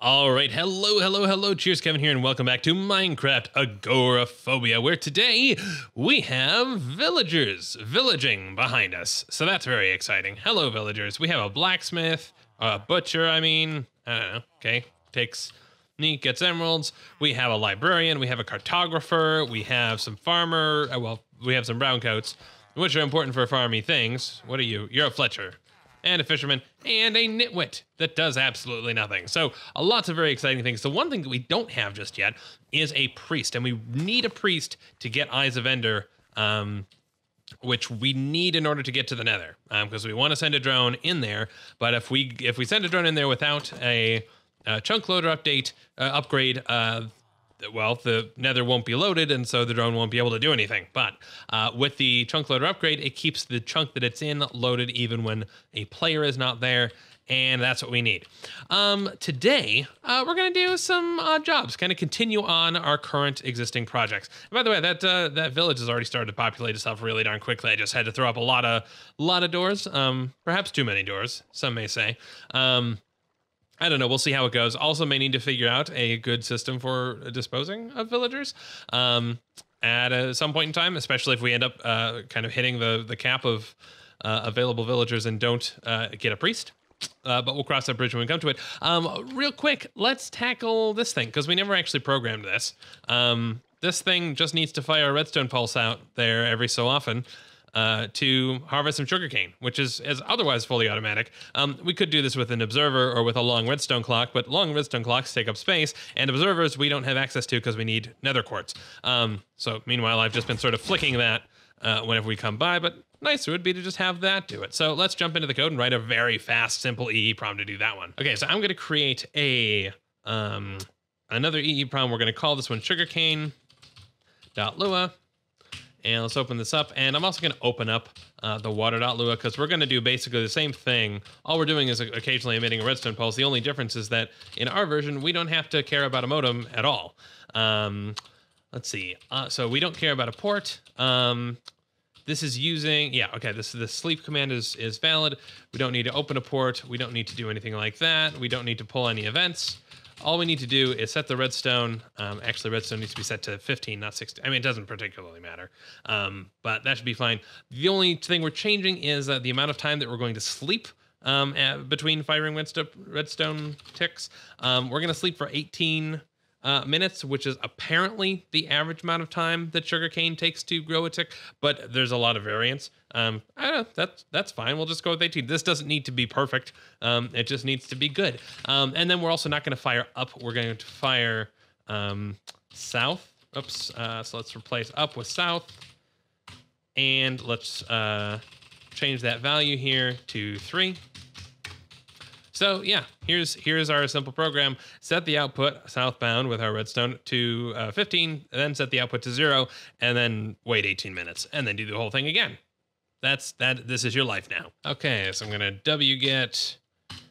All right, hello, hello, hello. Cheers, Kevin here, and welcome back to Minecraft Agoraphobia, where today we have villagers villaging behind us. So that's very exciting. Hello, villagers. We have a blacksmith, a butcher, I mean, I don't know, okay, takes Neat gets emeralds. We have a librarian. We have a cartographer. We have some farmer. uh, Well, we have some brown coats, which are important for farmy things. What are you? You're a Fletcher. And a fisherman and a nitwit that does absolutely nothing. So, uh, lots of very exciting things. The one thing that we don't have just yet is a priest, and we need a priest to get Eyes of Ender um, which we need in order to get to the nether because we want to send a drone in there but if we if we send a drone in there without a, a chunk loader update uh, upgrade uh, well the nether won't be loaded and so the drone won't be able to do anything but uh, with the chunk loader upgrade it keeps the chunk that it's in loaded even when a player is not there and that's what we need. Um, today, uh, we're going to do some odd jobs, kind of continue on our current existing projects. And by the way, that uh, that village has already started to populate itself really darn quickly. I just had to throw up a lot of lot of doors, um, perhaps too many doors, some may say. Um, I don't know. We'll see how it goes. Also, may need to figure out a good system for disposing of villagers um, at uh some point in time, especially if we end up uh, kind of hitting the the cap of uh, available villagers and don't uh, get a priest. Uh, but we'll cross that bridge when we come to it. Um, real quick, let's tackle this thing because we never actually programmed this. Um, this thing just needs to fire a redstone pulse out there every so often uh, to harvest some sugarcane, which is, is otherwise fully automatic. Um, we could do this with an observer or with a long redstone clock, but long redstone clocks take up space, and observers we don't have access to because we need nether quartz. Um, so meanwhile, I've just been sort of flicking that uh, whenever we come by, but nicer would be to just have that do it. So let's jump into the code and write a very fast, simple EEPROM to do that one. Okay, so I'm going to create a um, another EEPROM. We're going to call this one sugarcane.lua. And let's open this up. And I'm also going to open up uh, the water.lua because we're going to do basically the same thing. All we're doing is occasionally emitting a redstone pulse. The only difference is that in our version, we don't have to care about a modem at all. Um, let's see. Uh, so we don't care about a port. Um, this is using, yeah, okay, this the sleep command is, is valid. We don't need to open a port. We don't need to do anything like that. We don't need to pull any events. All we need to do is set the redstone. Um, actually, redstone needs to be set to 15, not 16. I mean, it doesn't particularly matter, um, but that should be fine. The only thing we're changing is uh, the amount of time that we're going to sleep um, at, between firing redstone, ticks. Um, we're going to sleep for 18 uh, minutes, which is apparently the average amount of time that sugarcane takes to grow a tick, but there's a lot of variance. Um, I don't know, that's that's fine. We'll just go with 18. This doesn't need to be perfect. Um, it just needs to be good. Um, and then we're also not going to fire up. We're going to fire um, south. Oops. Uh, so let's replace up with south, and let's uh, change that value here to three. So yeah, here's here's our simple program. Set the output southbound with our redstone to uh, 15, then set the output to zero, and then wait 18 minutes, and then do the whole thing again. That's that. This is your life now. Okay, so I'm gonna wget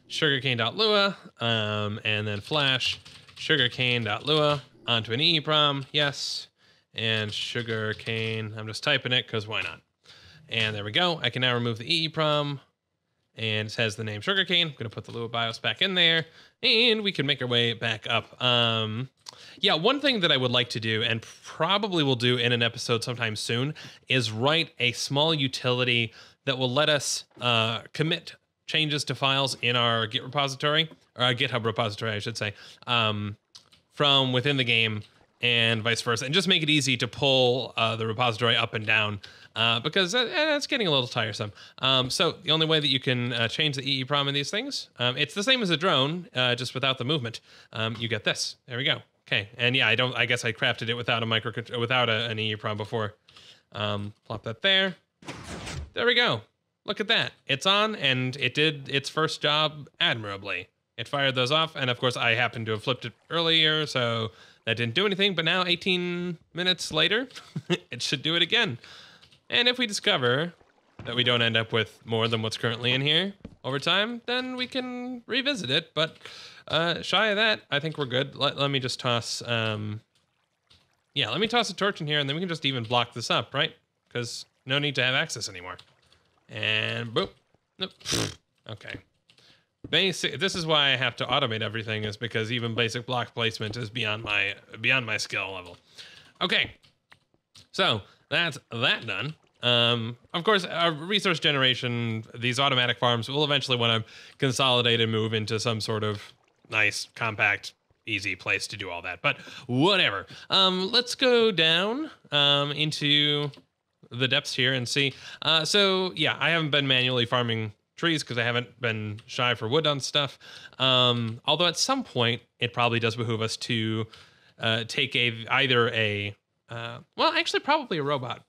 sugarcane.lua, um, and then flash sugarcane.lua onto an EEPROM. Yes, and sugarcane. I'm just typing it because why not? And there we go. I can now remove the EEPROM and it has the name sugarcane. I'm gonna put the Lua BIOS back in there, and we can make our way back up. Um, yeah, one thing that I would like to do, and probably will do in an episode sometime soon, is write a small utility that will let us uh, commit changes to files in our Git repository or our GitHub repository, I should say, um, from within the game and vice versa, and just make it easy to pull uh, the repository up and down uh, because that, that's getting a little tiresome. Um, so the only way that you can uh, change the EEPROM in these things, um, it's the same as a drone, uh, just without the movement. Um, you get this. There we go. Okay, and yeah, I don't. I guess I crafted it without a micro, without a, an EEPROM before. Um, plop that there. There we go. Look at that. It's on, and it did its first job admirably. It fired those off, and of course, I happened to have flipped it earlier, so that didn't do anything. But now, 18 minutes later, it should do it again. And if we discover that we don't end up with more than what's currently in here over time, then we can revisit it. But uh, shy of that, I think we're good. Let, let me just toss, um, yeah, let me toss a torch in here and then we can just even block this up, right? Because no need to have access anymore. And boop. Nope. okay. Basic. This is why I have to automate everything, is because even basic block placement is beyond my beyond my skill level. Okay. So that's that done. Um, of course, our resource generation, these automatic farms will eventually want to consolidate and move into some sort of nice, compact, easy place to do all that. But whatever. Um, let's go down um, into the depths here and see. Uh, so yeah, I haven't been manually farming trees because I haven't been shy for wood on stuff. Um, although at some point it probably does behoove us to uh, take a either a uh, well, actually probably a robot,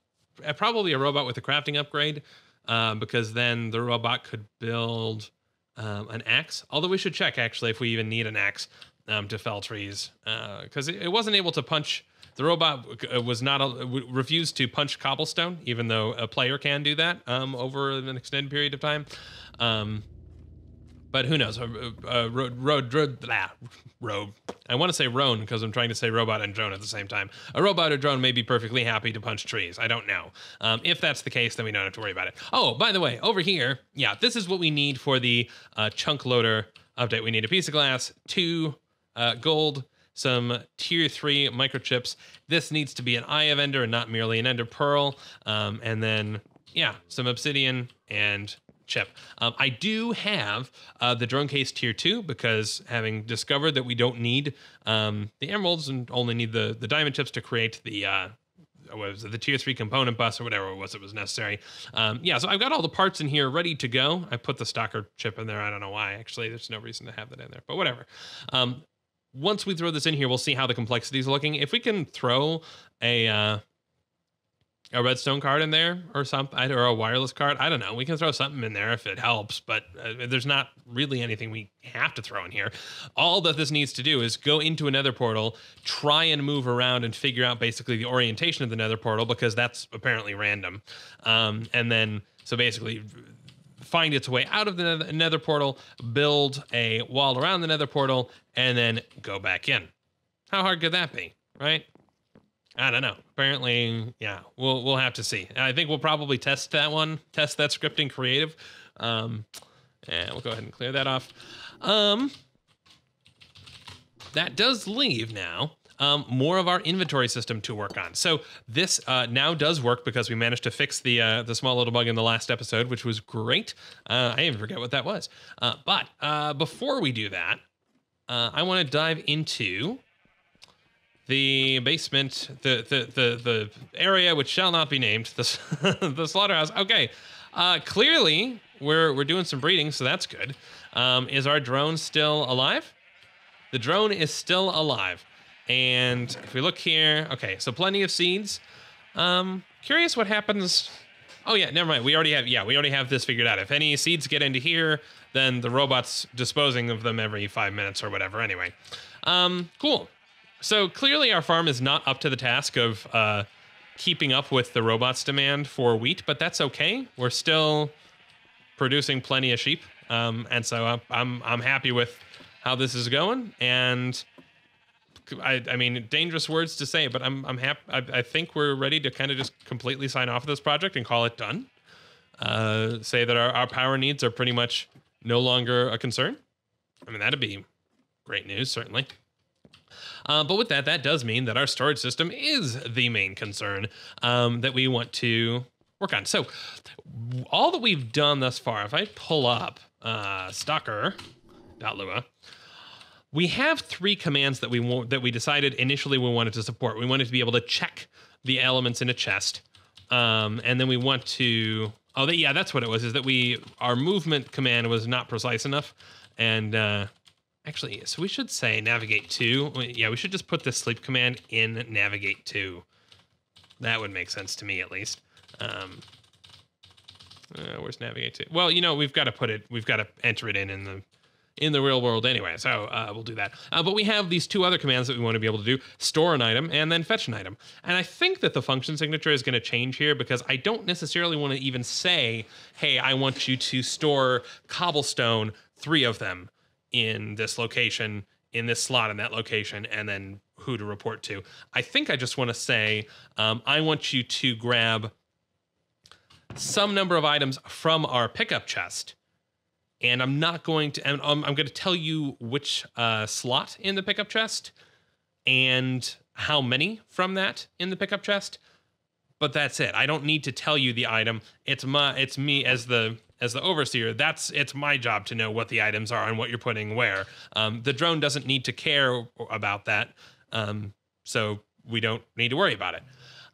probably a robot with a crafting upgrade, uh, because then the robot could build um, an axe. Although we should check actually if we even need an axe um, to fell trees, because it, it wasn't able to punch the robot uh, was not a, refused to punch cobblestone, even though a player can do that um, over an extended period of time. Um, but who knows? Uh, uh, road, road, road, blah, road. I want to say roan because I'm trying to say robot and drone at the same time. A robot or drone may be perfectly happy to punch trees. I don't know. Um, if that's the case, then we don't have to worry about it. Oh, by the way, over here, yeah, this is what we need for the uh, chunk loader update. We need a piece of glass, two uh, gold, some tier three microchips. This needs to be an eye of ender and not merely an ender pearl. Um, and then, yeah, some obsidian and chip. Um, I do have uh, the drone case tier two because having discovered that we don't need um, the emeralds and only need the the diamond chips to create the uh, was the tier three component bus or whatever it was that was necessary. Um, yeah, so I've got all the parts in here ready to go. I put the stalker chip in there. I don't know why. Actually, there's no reason to have that in there, but whatever. Um, once we throw this in here, we'll see how the complexity is looking. If we can throw a uh, a redstone card in there or something, or a wireless card, I don't know. We can throw something in there if it helps, but uh, there's not really anything we have to throw in here. All that this needs to do is go into a nether portal, try and move around and figure out basically the orientation of the nether portal because that's apparently random. Um, and then, so basically, find its way out of the nether portal, build a wall around the nether portal, and then go back in. How hard could that be, right? I don't know. Apparently, yeah, we'll we'll have to see. I think we'll probably test that one, test that scripting creative. Um, and we'll go ahead and clear that off. Um, that does leave now um, more of our inventory system to work on. So this uh, now does work because we managed to fix the uh, the small little bug in the last episode, which was great. Uh, I even forget what that was. Uh, but uh, before we do that, uh, I want to dive into the basement, the the the the area which shall not be named, the the slaughterhouse. Okay, clearly we're we're doing some breeding, so that's good. Um, is our drone still alive? The drone is still alive. And if we look here, okay, so plenty of seeds. Um, curious what happens. Oh yeah, never mind. We already have yeah, we already have this figured out. If any seeds get into here, then the robot's disposing of them every five minutes or whatever. Anyway, um, cool. So clearly our farm is not up to the task of uh, keeping up with the robot's demand for wheat, but that's okay. We're still producing plenty of sheep, um, and so I'm I'm I'm happy with how this is going and I, I mean, dangerous words to say, but I'm I'm happy. I, I think we're ready to kind of just completely sign off of this project and call it done. Uh, say that our, our power needs are pretty much no longer a concern. I mean, that'd be great news, certainly. Uh, but with that, that does mean that our storage system is the main concern um, that we want to work on. So, all that we've done thus far, if I pull up uh, Stalker.lua, we have three commands that we want that we decided initially we wanted to support. We wanted to be able to check the elements in a chest, um, and then we want to. Oh, yeah, that's what it was. Is that we our movement command was not precise enough, and uh, actually, so we should say navigate to. Yeah, we should just put the sleep command in navigate to. That would make sense to me at least. Um, uh, where's navigate to? Well, you know, we've got to put it. We've got to enter it in in the in the real world anyway. So uh, we'll do that. Uh, but we have these two other commands that we want to be able to do store an item and then fetch an item. And I think that the function signature is going to change here because I don't necessarily want to even say, hey, I want you to store cobblestone, three of them in this location, in this slot in that location, and then who to report to. I think I just want to say, um, I want you to grab some number of items from our pickup chest. And I'm not going to, and I'm, I'm going to tell you which uh, slot in the pickup chest and how many from that in the pickup chest. But that's it. I don't need to tell you the item. It's my, it's me as the as the overseer. That's it's my job to know what the items are and what you're putting where. Um, the drone doesn't need to care about that, um, so we don't need to worry about it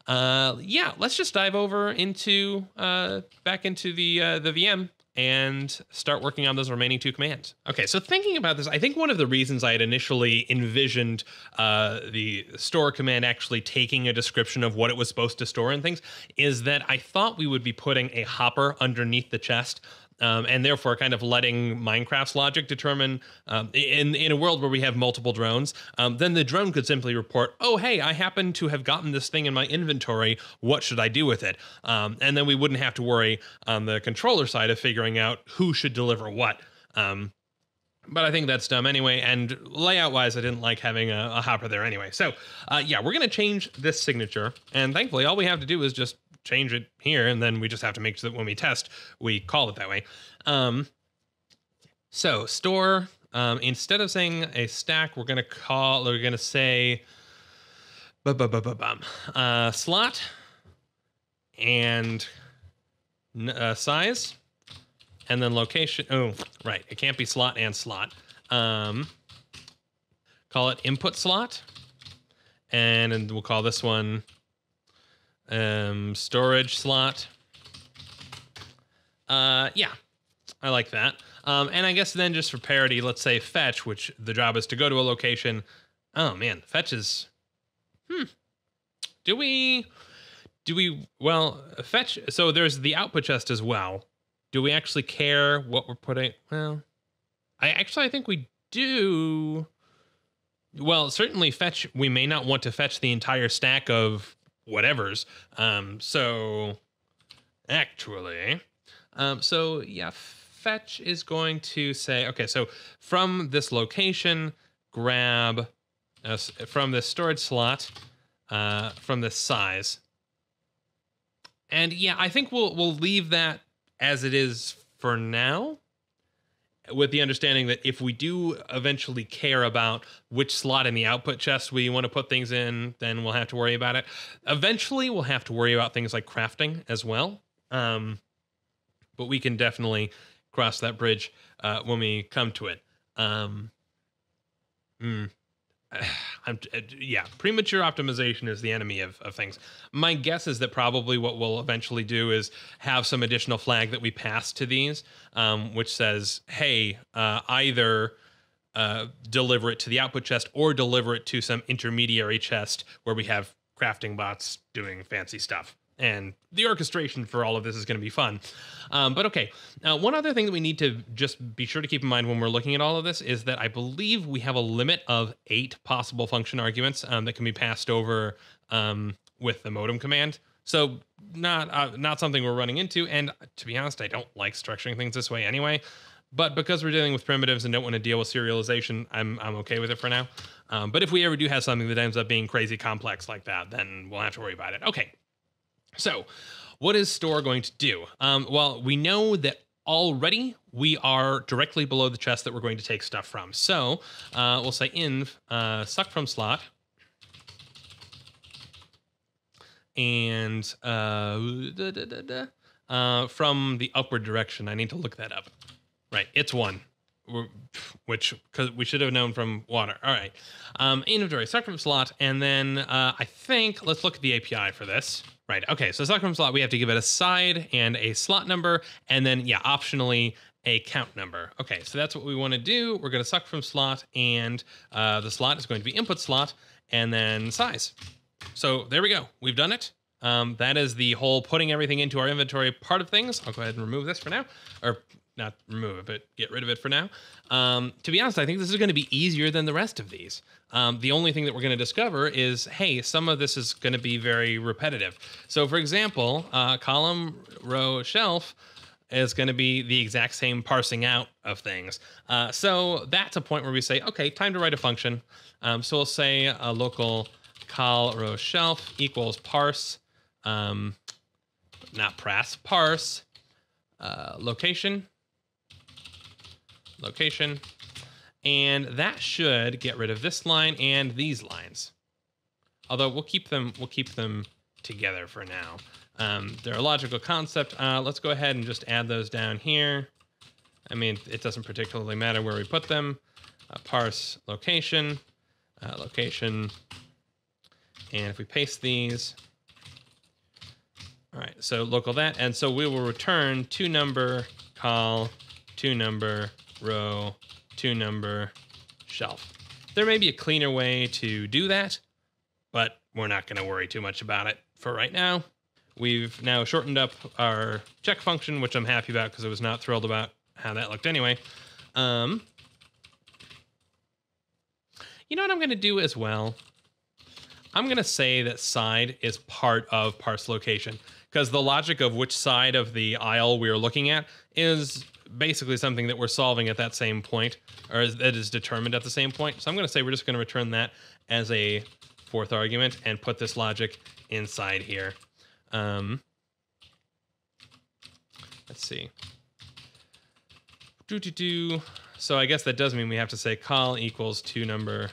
uh, yeah, let's just dive over into uh, back into the uh, the VM and start working on those remaining two commands. Okay, so thinking about this, I think one of the reasons I had initially envisioned uh, the store command actually taking a description of what it was supposed to store and things is that I thought we would be putting a hopper underneath the chest um, and therefore kind of letting Minecraft's logic determine um, in in a world where we have multiple drones, um, then the drone could simply report, "Oh, hey, I happen to have gotten this thing in my inventory. What should I do with it?" Um, and then we wouldn't have to worry on the controller side of figuring out who should deliver what. Um, but I think that's dumb anyway. And layout wise, I didn't like having a, a hopper there anyway. So, uh, yeah, we're going to change this signature. And thankfully, all we have to do is just change it here, and then we just have to make sure that when we test, we call it that way. Um, so store, um, instead of saying a stack, we're gonna call, we're gonna say, bum, bum, bum, bum, uh, slot and uh, size, and then location. Oh, right, it can't be slot and slot. Um, call it input slot, and, and we'll call this one um, storage slot. Uh, yeah, I like that. Um, and I guess then just for parity, let's say fetch, which the job is to go to a location. Oh man, fetch is. Hmm. Do we? Do we? Well, fetch. So there's the output chest as well. Do we actually care what we're putting? Well, I actually I think we do. Well, certainly fetch. We may not want to fetch the entire stack of whatevers. Um, so actually, um, so yeah, fetch is going to say, okay, so from this location, grab uh, from this storage slot, uh, from this size. And yeah, I think we'll we'll leave that as it is for now with the understanding that if we do eventually care about which slot in the output chest we want to put things in, then we'll have to worry about it. Eventually, we'll have to worry about things like crafting as well. Um, but we can definitely cross that bridge uh, when we come to it. Um, mm, I'm, uh, yeah, premature optimization is the enemy of, of things. My guess is that probably what we'll eventually do is have some additional flag that we pass to these, um, which says, hey, uh, either uh, deliver it to the output chest or deliver it to some intermediary chest where we have crafting bots doing fancy stuff and the orchestration for all of this is going to be fun. Um, but okay, now one other thing that we need to just be sure to keep in mind when we're looking at all of this is that I believe we have a limit of eight possible function arguments um, that can be passed over um, with the modem command. So not uh, not something we're running into. And to be honest, I don't like structuring things this way anyway. But because we're dealing with primitives and don't want to deal with serialization, I'm I'm okay with it for now. Um, but if we ever do have something that ends up being crazy complex like that, then we'll have to worry about it. Okay, so, what is store going to do? Um, well, we know that already we are directly below the chest that we're going to take stuff from. So uh, we'll say in uh, suck from slot. And uh, da, da, da, uh, from the upward direction, I need to look that up. Right, it's one, which because we should have known from water. All right, um, inventory from slot, and then uh, I think let's look at the API for this. Right. Okay. So suck from slot, we have to give it a side and a slot number, and then yeah, optionally a count number. Okay. So that's what we want to do. We're going to suck from slot, and uh, the slot is going to be input slot, and then size. So there we go. We've done it. Um, that is the whole putting everything into our inventory part of things. I'll go ahead and remove this for now, or not remove it, but get rid of it for now. Um, to be honest, I think this is going to be easier than the rest of these. Um, the only thing that we're going to discover is, hey, some of this is going to be very repetitive. So, for example, uh, column, row, shelf is going to be the exact same parsing out of things. Uh, so that's a point where we say, okay, time to write a function. Um, so we'll say a local col row shelf equals parse um, not press, parse uh, location, location, and that should get rid of this line and these lines. Although we'll keep them, we'll keep them together for now. Um, they're a logical concept. Uh, let's go ahead and just add those down here. I mean, it doesn't particularly matter where we put them. Uh, parse location, uh, location, and if we paste these, all right, so local that, and so we will return to number call, to number row, to number shelf. There may be a cleaner way to do that, but we're not going to worry too much about it for right now. We've now shortened up our check function, which I'm happy about because I was not thrilled about how that looked anyway. Um, you know what I'm going to do as well? I'm going to say that side is part of parse location because the logic of which side of the aisle we're looking at is basically something that we're solving at that same point or that is determined at the same point. So I'm going to say we're just going to return that as a fourth argument and put this logic inside here. Um, let's see. Do do do. So I guess that does mean we have to say call equals to number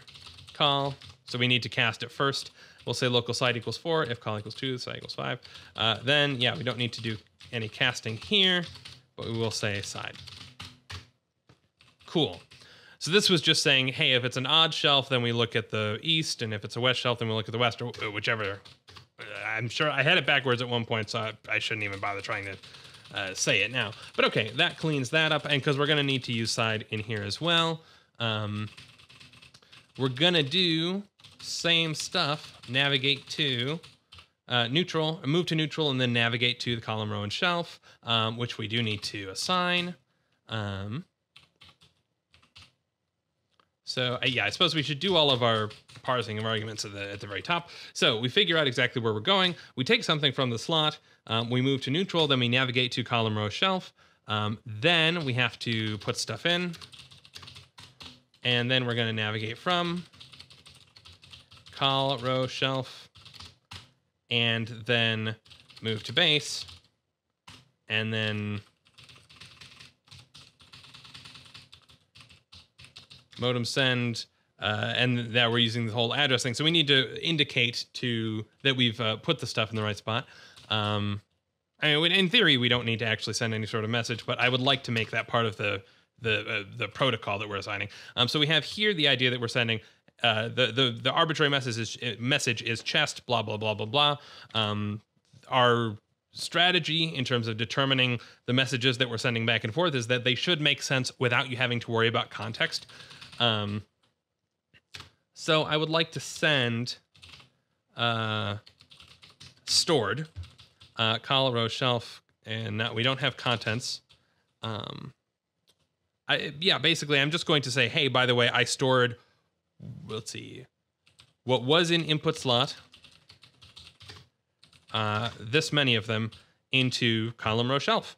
call. So we need to cast it first. We'll say local side equals four. If call equals two, side equals five. Uh, then yeah, we don't need to do any casting here, but we will say side. Cool. So this was just saying, hey, if it's an odd shelf, then we look at the east, and if it's a west shelf, then we look at the west, or whichever. Uh, I'm sure I had it backwards at one point, so I, I shouldn't even bother trying to uh, say it now. But okay, that cleans that up, and because we're going to need to use side in here as well, um, we're going to do same stuff, navigate to uh, neutral, move to neutral, and then navigate to the column, row, and shelf, um, which we do need to assign. Um, so uh, yeah, I suppose we should do all of our parsing of arguments at the, at the very top. So we figure out exactly where we're going. We take something from the slot. Um, we move to neutral. Then we navigate to column, row, shelf. Um, then we have to put stuff in. And then we're going to navigate from col, row, shelf. And then move to base. And then modem send, uh, and now we're using the whole address thing. So we need to indicate to that we've uh, put the stuff in the right spot. Um, I mean, in theory, we don't need to actually send any sort of message, but I would like to make that part of the the uh, the protocol that we're assigning. Um, so we have here the idea that we're sending. Uh, the the the arbitrary message is message is chest blah blah blah blah blah. Um, our strategy in terms of determining the messages that we're sending back and forth is that they should make sense without you having to worry about context. Um, so I would like to send uh, stored uh, row shelf, and now we don't have contents. Um, I yeah, basically, I'm just going to say, hey, by the way, I stored. Let's see, what was in input slot. Uh, this many of them into column row shelf,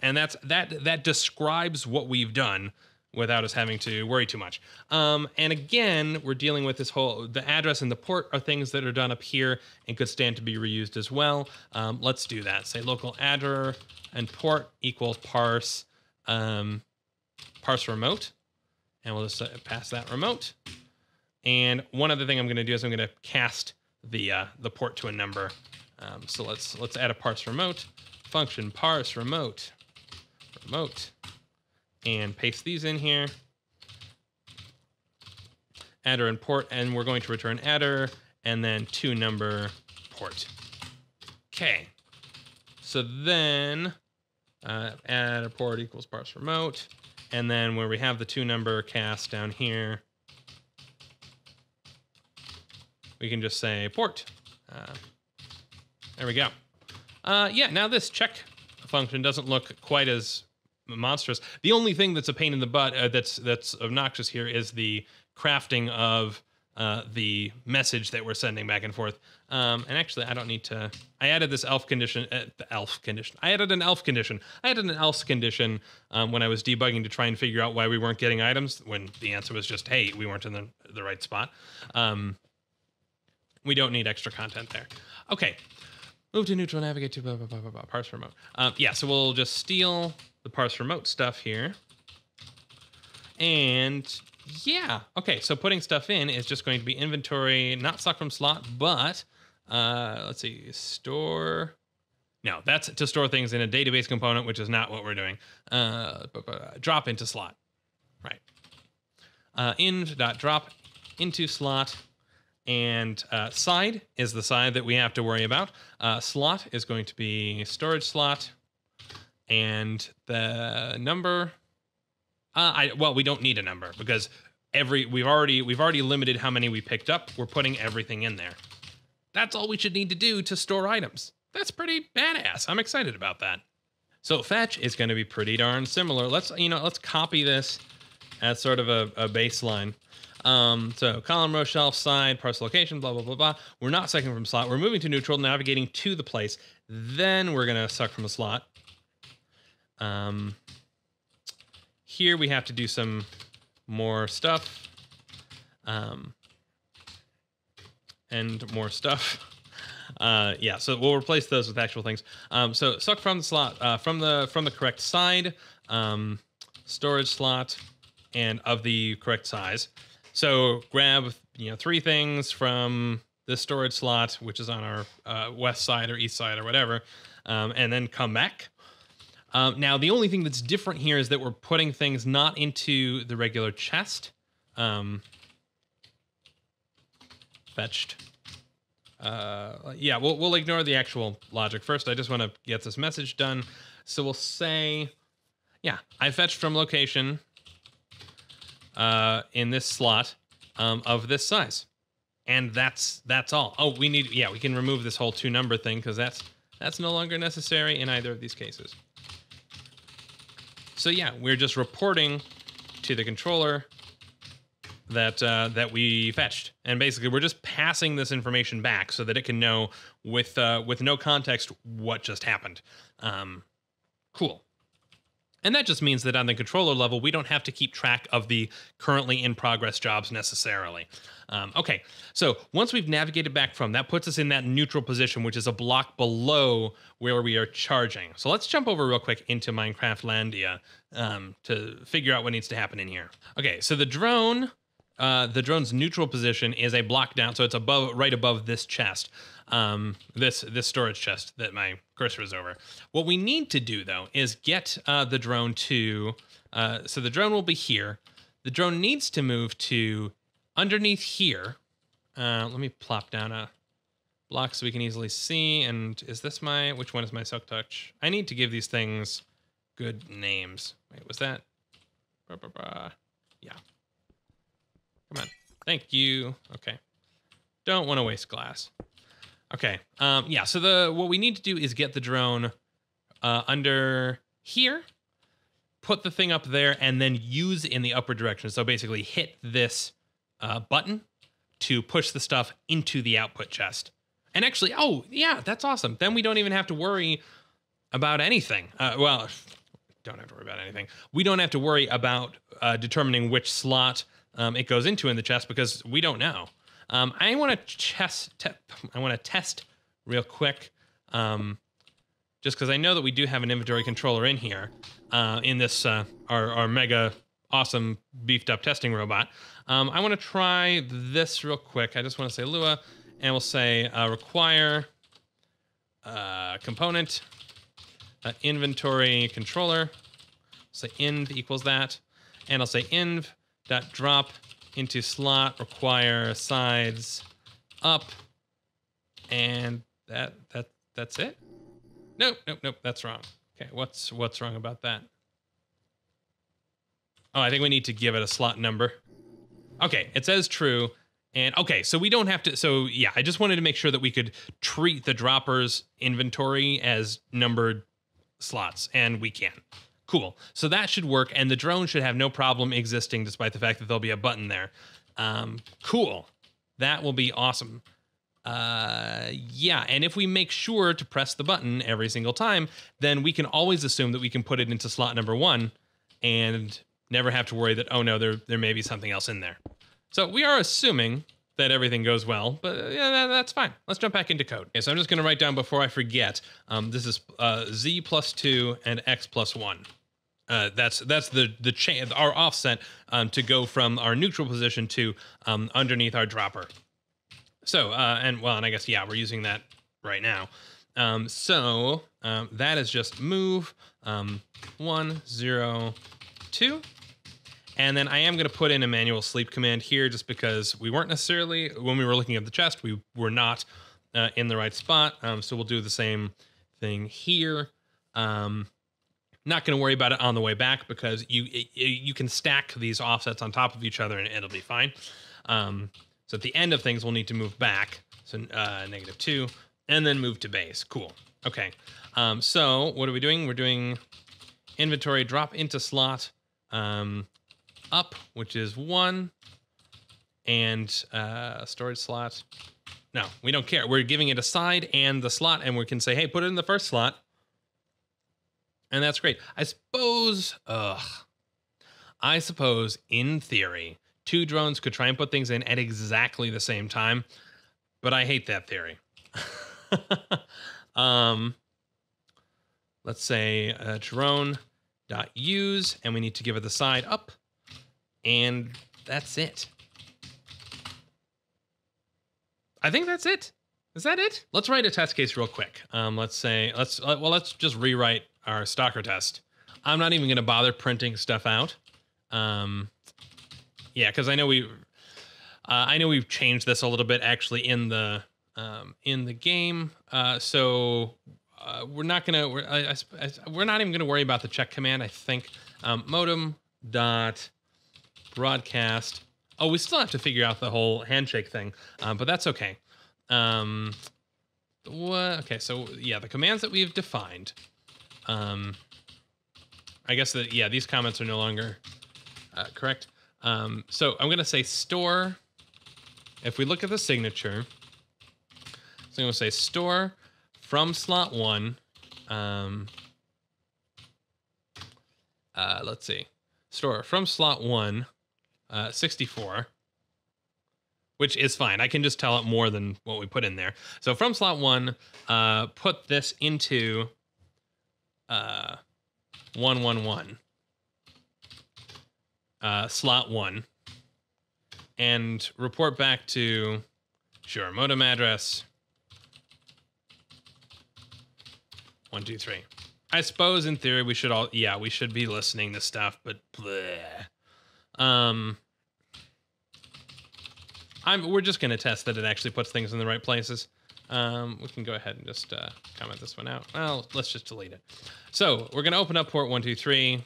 and that's that. That describes what we've done without us having to worry too much. Um, and again, we're dealing with this whole the address and the port are things that are done up here and could stand to be reused as well. Um, let's do that. Say local addr and port equals parse um, parse remote, and we'll just uh, pass that remote. And one other thing I'm going to do is I'm going to cast the uh, the port to a number. Um, so let's let's add a parse remote function parse remote remote and paste these in here. Adder and port, and we're going to return adder and then two number port. Okay. So then uh, add a port equals parse remote. And then where we have the two number cast down here, we can just say port. Uh, there we go. Uh, yeah, now this check function doesn't look quite as monstrous. The only thing that's a pain in the butt uh, that's that's obnoxious here is the crafting of uh, the message that we're sending back and forth. Um, and actually, I don't need to. I added this elf condition. Uh, the elf condition. I added an elf condition. I added an else condition um, when I was debugging to try and figure out why we weren't getting items. When the answer was just, "Hey, we weren't in the the right spot." Um, we don't need extra content there. Okay. Move to neutral, navigate to blah, blah, blah, blah, blah, parse remote. Um, yeah, so we'll just steal the parse remote stuff here. And yeah, okay, so putting stuff in is just going to be inventory, not stock from slot, but uh, let's see, store. No, that's to store things in a database component, which is not what we're doing. Uh, drop into slot, right? Uh, in dot drop into slot, and uh, side is the side that we have to worry about. Uh, slot is going to be storage slot, and the number. Uh, I well, we don't need a number because every we've already we've already limited how many we picked up. We're putting everything in there. That's all we should need to do to store items. That's pretty badass. I'm excited about that. So fetch is going to be pretty darn similar. Let's you know let's copy this as sort of a, a baseline. Um, so column, row, shelf, side, parse location, blah, blah, blah, blah. We're not sucking from slot. We're moving to neutral, navigating to the place. Then we're going to suck from a slot. Um, here we have to do some more stuff. Um, and more stuff. Uh, yeah, so we'll replace those with actual things. Um, so suck from the slot, uh, from the from the correct side, um, storage slot, and of the correct size. So grab you know three things from this storage slot, which is on our uh, west side or east side or whatever, um, and then come back. Um, now the only thing that's different here is that we're putting things not into the regular chest. Um, fetched. Uh, yeah, we'll we'll ignore the actual logic first. I just want to get this message done. So we'll say, yeah, I fetched from location uh, in this slot um, of this size, and that's that's all. Oh, we need yeah, we can remove this whole two number thing because that's that's no longer necessary in either of these cases. So yeah, we're just reporting to the controller that uh, that we fetched, and basically we're just passing this information back so that it can know with uh, with no context what just happened. Um, cool. And that just means that on the controller level, we don't have to keep track of the currently in progress jobs necessarily. Um, okay, so once we've navigated back from, that puts us in that neutral position, which is a block below where we are charging. So let's jump over real quick into Minecraft Landia um, to figure out what needs to happen in here. Okay, so the drone uh, the drone's neutral position is a block down, so it's above, right above this chest, um, this this storage chest that my cursor is over. What we need to do though is get uh, the drone to, uh, so the drone will be here. The drone needs to move to underneath here. Uh, let me plop down a block so we can easily see. And is this my, which one is my silk touch? I need to give these things good names. Wait, was that? Yeah. Come on. Thank you. Okay. Don't want to waste glass. Okay. Um, yeah. So the what we need to do is get the drone uh, under here, put the thing up there, and then use in the upward direction. So basically, hit this uh, button to push the stuff into the output chest. And actually, oh yeah, that's awesome. Then we don't even have to worry about anything. Uh, well, don't have to worry about anything. We don't have to worry about uh, determining which slot um, it goes into in the chest because we don't know. Um, I want to chest. Te- I want to test real quick, um, just because I know that we do have an inventory controller in here, uh, in this uh, our our mega awesome beefed up testing robot. Um, I want to try this real quick. I just want to say Lua, and we'll say uh, require uh, component uh, inventory controller. Say inv equals that, and I'll say inv dot drop into slot require sides up and that that that's it nope nope nope that's wrong okay what's what's wrong about that oh i think we need to give it a slot number okay it says true and okay so we don't have to so yeah i just wanted to make sure that we could treat the droppers inventory as numbered slots and we can Cool. So that should work, and the drone should have no problem existing, despite the fact that there'll be a button there. Um, cool. That will be awesome. Uh, yeah, and if we make sure to press the button every single time, then we can always assume that we can put it into slot number one, and never have to worry that oh no, there there may be something else in there. So we are assuming that everything goes well, but uh, yeah, that, that's fine. Let's jump back into code. Okay, so I'm just going to write down before I forget. Um, this is uh, z plus two and x plus one. Uh, that's that's the the chain our offset um, to go from our neutral position to um, underneath our dropper. So uh, and well, and I guess yeah, we're using that right now. Um, so um, that is just move um, one zero two. And then I am going to put in a manual sleep command here just because we weren't necessarily, when we were looking at the chest, we were not uh, in the right spot. Um, so we'll do the same thing here. Um, not going to worry about it on the way back because you it, you can stack these offsets on top of each other and it'll be fine. Um, so at the end of things, we'll need to move back. So uh, negative two, and then move to base. Cool. Okay. Um, so what are we doing? We're doing inventory drop into slot. Um, up, which is one, and uh, storage slot. No, we don't care. We're giving it a side and the slot, and we can say, hey, put it in the first slot. And that's great. I suppose, ugh, I suppose in theory, two drones could try and put things in at exactly the same time, but I hate that theory. um, let's say uh, drone use, and we need to give it the side up and that's it. I think that's it. Is that it? Let's write a test case real quick. Um, let's say, let's, well, let's just rewrite our stalker test. I'm not even going to bother printing stuff out. Um, yeah, because I know we, uh, I know we've changed this a little bit actually in the, um, in the game. Uh, so uh, we're not gonna, we're, I, I, we're not even gonna worry about the check command. I think um, modem dot broadcast. Oh, we still have to figure out the whole handshake thing, um, but that's okay. Um, what? Okay, so yeah, the commands that we've defined. Um, I guess that yeah, these comments are no longer uh, correct. Um, so I'm gonna say store. If we look at the signature, so I'm gonna say store from slot one. Um, uh, let's see, store from slot one uh, 64, which is fine. I can just tell it more than what we put in there. So from slot one, uh, put this into uh, 111, uh, slot one, and report back to, sure, modem address, one, two, three. I suppose in theory we should all, yeah, we should be listening to stuff, but bleh. Um, I'm, we're just going to test that it actually puts things in the right places. Um, we can go ahead and just uh, comment this one out. Well, let's just delete it. So we're going to open up port 123.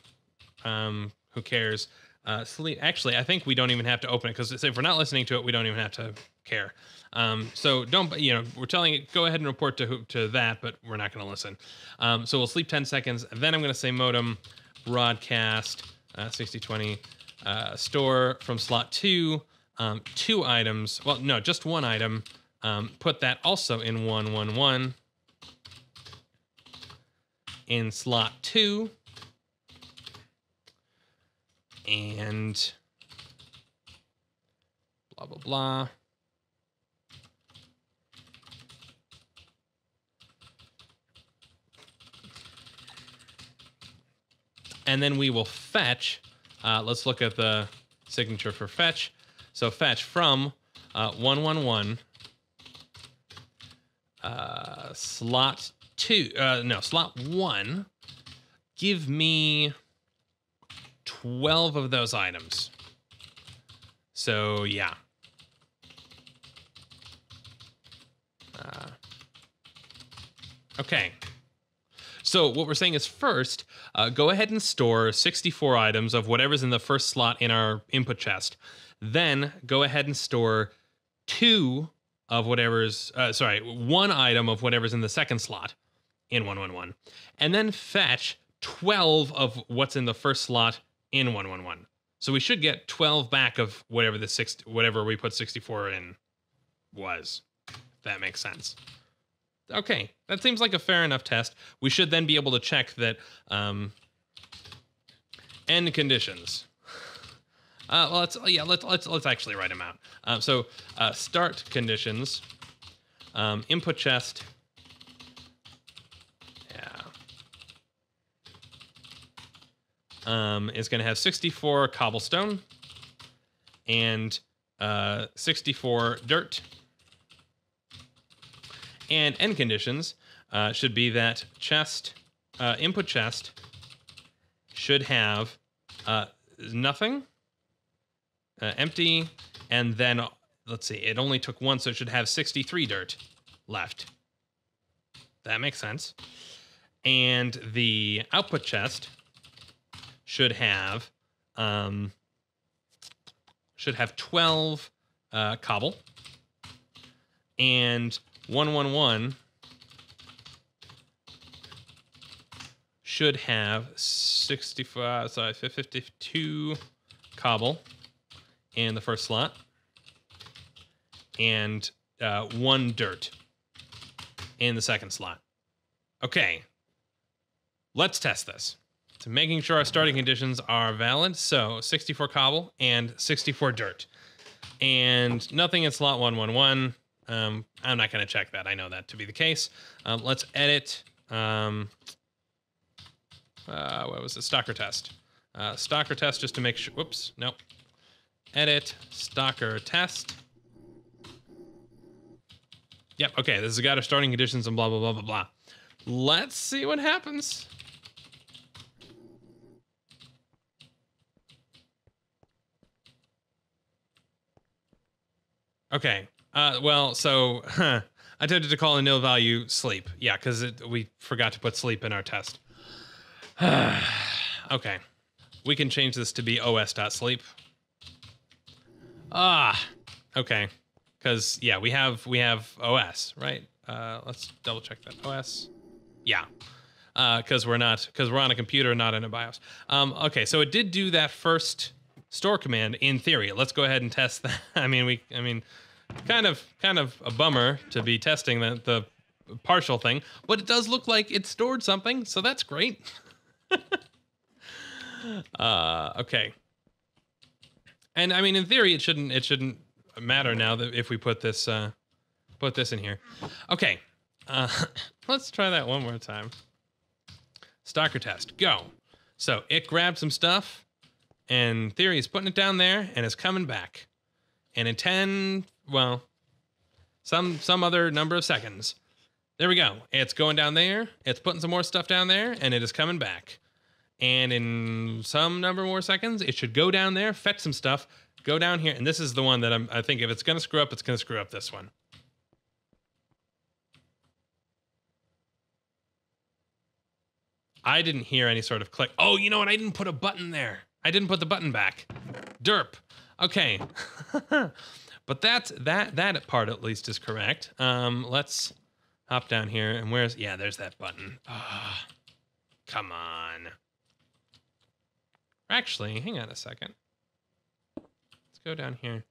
Um, who cares? Uh. Actually, I think we don't even have to open it because if we're not listening to it, we don't even have to care. Um, so don't, you know, we're telling it, go ahead and report to to that, but we're not going to listen. Um, so we'll sleep 10 seconds. Then I'm going to say modem broadcast uh, 6020 uh, store from slot two um, two items. Well, no, just one item. Um, put that also in 111 in slot two. And blah, blah, blah. And then we will fetch. Uh, let's look at the signature for fetch. So fetch from uh, 111 uh, slot two, uh, no, slot one, give me 12 of those items. So yeah. Uh, okay. So what we're saying is first, uh, go ahead and store 64 items of whatever's in the first slot in our input chest. Then go ahead and store two of whatever's, uh, sorry, one item of whatever's in the second slot in 111. And then fetch 12 of what's in the first slot in 111. So we should get 12 back of whatever the six, whatever we put 64 in was. If that makes sense. Okay, that seems like a fair enough test. We should then be able to check that um, end conditions Uh, well, let's yeah, let's let's let's actually write them out. Um, so uh, start conditions, um, input chest. Yeah. Um, is going to have 64 cobblestone and uh, 64 dirt. And end conditions uh, should be that chest, uh, input chest, should have uh, nothing, uh, empty, and then let's see, it only took one, so it should have 63 dirt left. That makes sense. And the output chest should have um, should have 12 uh, cobble and 111 should have 65 sorry 52 cobble in the first slot. And uh, one dirt in the second slot. Okay. Let's test this. So making sure our starting conditions are valid. So 64 cobble and 64 dirt. And nothing in slot 111 um, i'm not going to check that i know that to be the case um, let's edit um, uh, what was it? Stalker test. Uh, stalker test just to make sure. Whoops. Nope. Edit stalker test. Yep. Okay. This has got our starting conditions and blah blah blah blah blah. Let's see what happens. Okay. Uh, well, so huh, I tended to call a nil value sleep. Yeah, because we forgot to put sleep in our test. okay. We can change this to be os.sleep. Ah, okay. Because yeah, we have we have OS, right? Uh, let's double check that. OS. Yeah. Because uh, we're not because we're on a computer, not in a BIOS. Um, okay, so it did do that first store command in theory. Let's go ahead and test that. I mean, we. I mean, kind of kind of a bummer to be testing the the partial thing, but it does look like it stored something, so that's great. uh, okay. And I mean, in theory, it shouldn't it shouldn't matter now that if we put this uh, put this in here. Okay. Uh, let's try that one more time. Stalker test. Go. So it grabbed some stuff, and theory is putting it down there, and it's coming back. And in ten, well, some some other number of seconds, there we go. It's going down there. It's putting some more stuff down there, and it is coming back. And in some number more seconds, it should go down there, fetch some stuff, go down here, and this is the one that I'm, I think if it's going to screw up, it's going to screw up this one. I didn't hear any sort of click. Oh, you know what? I didn't put a button there. I didn't put the button back. Derp. Okay. but that's that that part at least is correct. Um, let's hop down here and where's yeah, there's that button. Oh, come on. Actually, hang on a second. Let's go down here.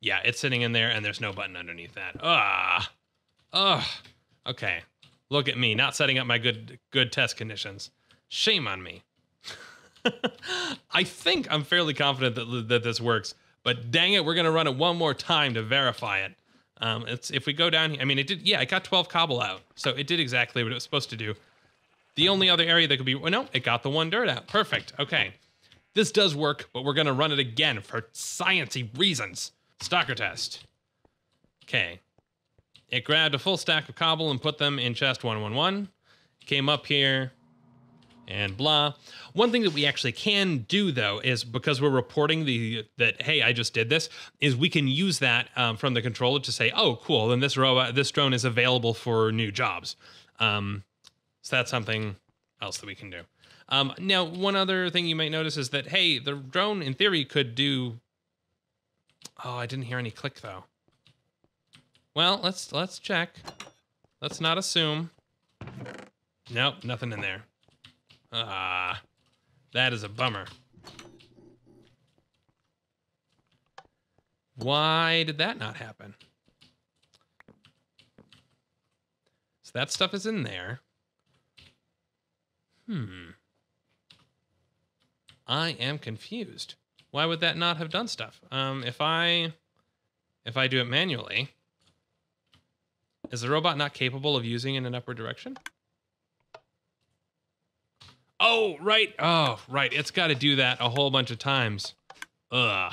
Yeah, it's sitting in there and there's no button underneath that. Ah. Ugh. Okay. Look at me, not setting up my good good test conditions. Shame on me. I think I'm fairly confident that that this works, but dang it, we're gonna run it one more time to verify it. Um, it's if we go down here. I mean, it did. Yeah, it got 12 cobble out, so it did exactly what it was supposed to do. The only other area that could be. Well, no, it got the one dirt out. Perfect. Okay, this does work, but we're gonna run it again for sciency reasons. Stalker test. Okay. It grabbed a full stack of cobble and put them in chest 111. Came up here, and blah. One thing that we actually can do though is because we're reporting the that hey I just did this is we can use that um, from the controller to say oh cool then this robot this drone is available for new jobs. Um, so that's something else that we can do. Um, now one other thing you might notice is that hey the drone in theory could do. Oh I didn't hear any click though. Well let's let's check. Let's not assume. Nope, nothing in there. Ah, that is a bummer. Why did that not happen? So that stuff is in there. Hmm. I am confused. Why would that not have done stuff? Um, if I if I do it manually, is the robot not capable of using in an upward direction? Oh, right. Oh, right. It's got to do that a whole bunch of times. Ugh.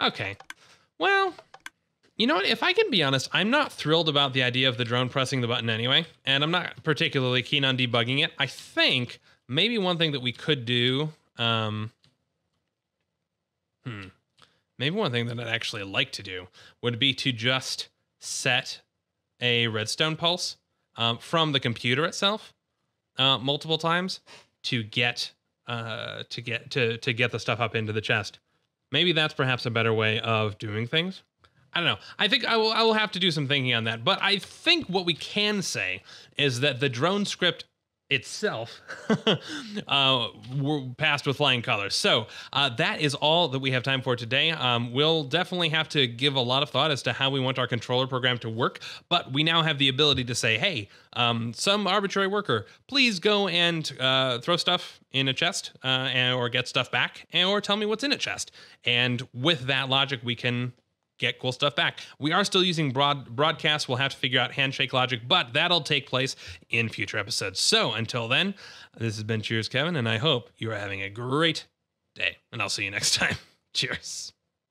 Okay. Well, you know what? If I can be honest, I'm not thrilled about the idea of the drone pressing the button anyway, and I'm not particularly keen on debugging it. I think maybe one thing that we could do, um, hmm, maybe one thing that I'd actually like to do would be to just set a redstone pulse um, from the computer itself uh, multiple times to get uh, to get to to get the stuff up into the chest. Maybe that's perhaps a better way of doing things. I don't know. I think I will I will have to do some thinking on that. But I think what we can say is that the drone script itself uh, passed with flying colors. So uh, that is all that we have time for today. Um, we'll definitely have to give a lot of thought as to how we want our controller program to work, but we now have the ability to say, hey, um, some arbitrary worker, please go and uh, throw stuff in a chest uh, and, or get stuff back and, or tell me what's in a chest. And with that logic, we can get cool stuff back. We are still using broad broadcast. We'll have to figure out handshake logic, but that'll take place in future episodes. So until then, this has been Cheers Kevin, and I hope you are having a great day. And I'll see you next time. Cheers.